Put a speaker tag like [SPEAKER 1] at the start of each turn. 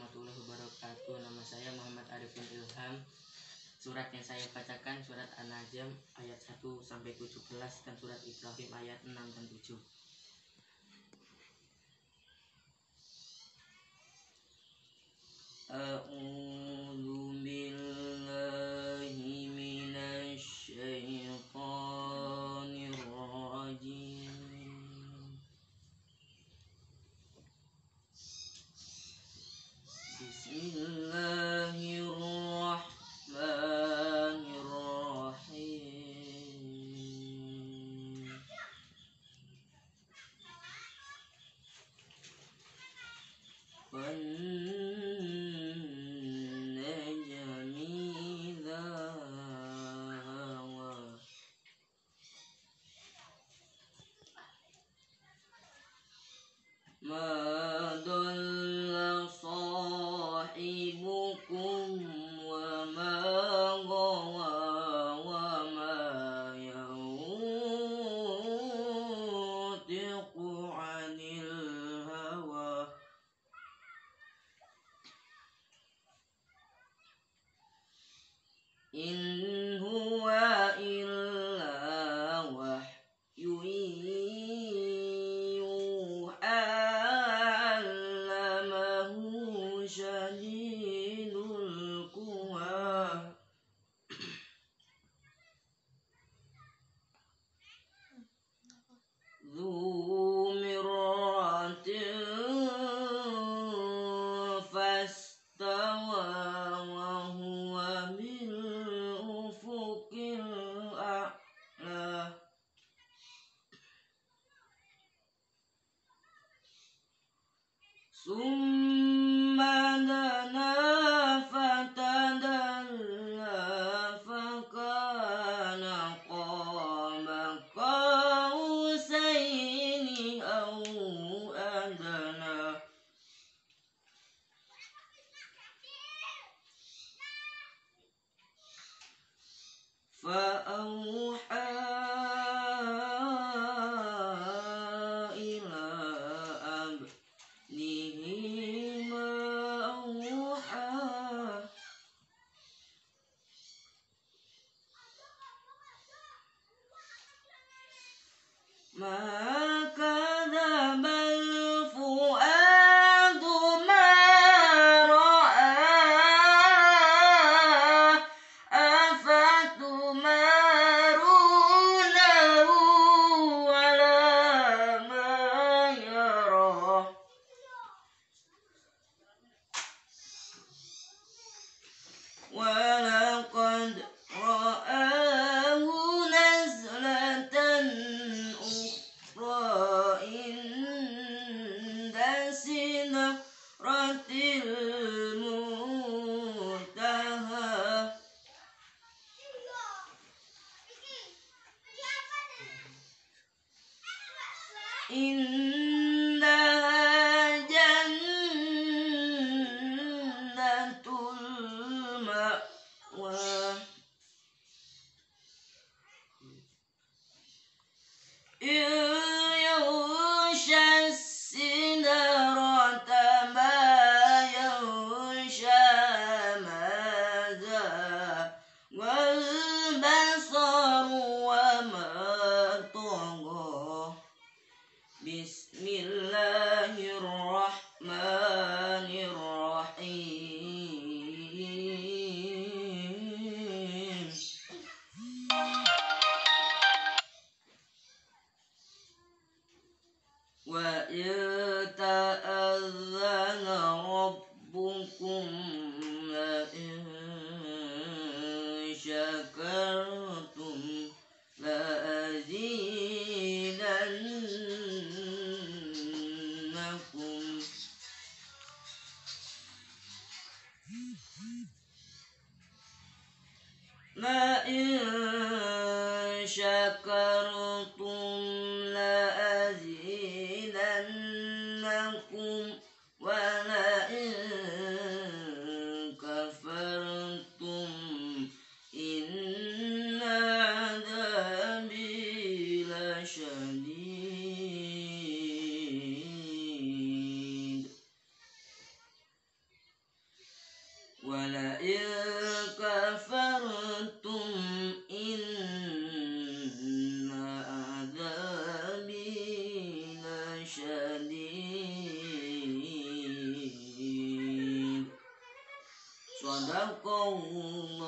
[SPEAKER 1] warahmatullahi wabarakatuh. Nama saya Muhammad Arifin Ilham. Surat yang saya bacakan surat An-Najm ayat 1 sampai 17 dan surat Ibrahim ayat 6 dan 7 A'udhu billahi minasyaitan Bye. ثم دنا ولقد رآه نزلة أخرى عند سدرة المنتهى. إنها بسم الله الرحمن الرحيم. وإن تأذن ربكم لئن شكرتم لئن شكرتم ولئن كفرتم إن عذابي لشديد. صدق
[SPEAKER 2] الله.